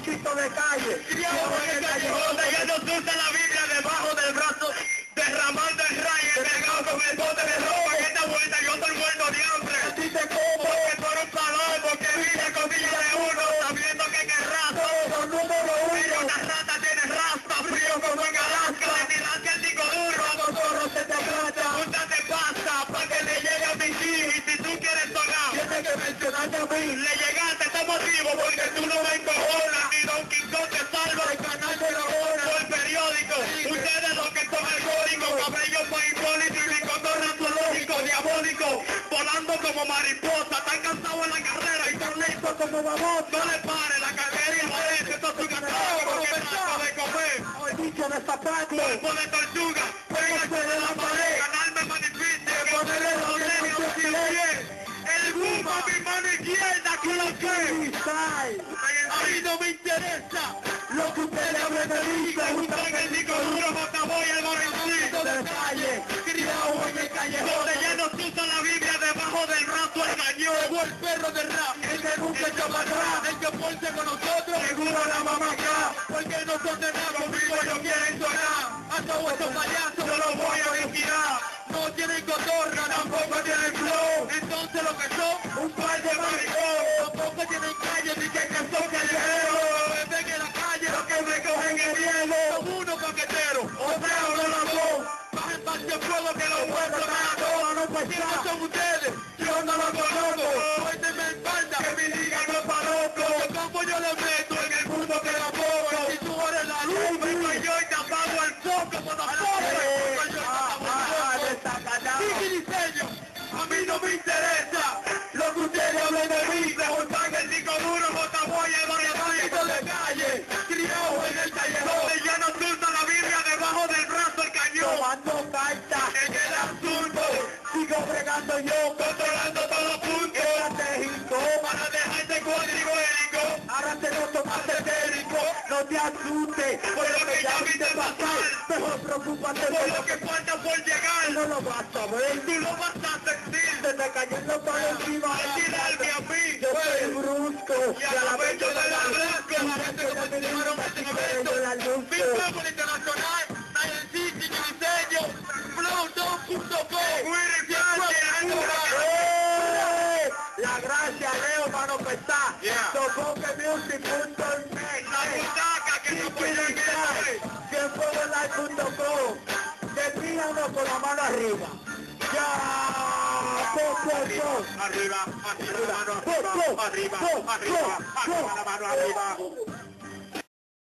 criado de calle, criado en el callejón de que nos usa la Biblia debajo del brazo, derramando el rayo, pegado con el bote de ropa, que esta vuelta yo soy muerto de hambre. A ti te como, Porque tú eres un palomo, que vive cosilla de uno, sabiendo que querrás. todo número uno. la rata tiene rasta, frío como en Alaska, le tiraste el disco duro. Cuando zorro se te aplata, Úntate pasta para que le llegue a mis hijos y si tú quieres tocar, tienes que mencionarte a mí. le llegaste, estamos vivos porque tú no me como mariposa, están cansados en la carrera y están listos como babosos. No le pare la carrera y esto es un catálogo porque trata de comer. El bicho de zapato. Cuerpo de tortuga, pégase de la pared, canal me manifieste, que ponerle los nervios los pies. El boom a mi mano izquierda, que lo que. Freestyle. A mí no me interesa. Lo que ustedes hablen de mí, Me gusta que el disco duro, botaboy, el borrachito de calle, criado en el callejón. El perro el que nunca para atrás, el que porce con nosotros, seguro la mamá acá, porque no son de nada, conmigo ellos quieren sonar, a todos estos payasos Yo los voy a vigilar. no tienen cotorra, tampoco tienen flow, entonces lo que son, un par de maricón, tampoco tienen callos ni que son callejeros, ven en la calle, los que me cogen el hielo, son unos paqueteros, otra no voz, bajen más que fuego que los todos, no pues ¿quiénes son ustedes? Foco. Sigue diseño, a mí no me interesa lo que ustedes hablen de mí, preguntan el disco duro, botaboy, el barriacito de calle, criado en el callejón, Donde ya usa la Biblia debajo del brazo el cañón. tomando cartas en el absurdo, sigo bregando yo, Controlando todos los puntos. estratégico, Para dejarte cuadrigólico. ahora te noto más etérico, no te asustes, por lo que ya viste pasar, mejor preocúpate Por lo lo que falta por llegar. Que no lo vas a ver, Tú no vas a sentir. se te cayendo por encima, Tirarme a mí. yo soy brusco, Y a la vez yo de la que llamaron yo la luz. Fútbol internacional. Science City, diseño. Flow2.com. Muy ¡Eh! La gracia, Leo, mano. Yeah. Sofoquemusic.net. arriba. Ya. Arriba, arriba, arriba, arriba, arriba, arriba, la mano arriba.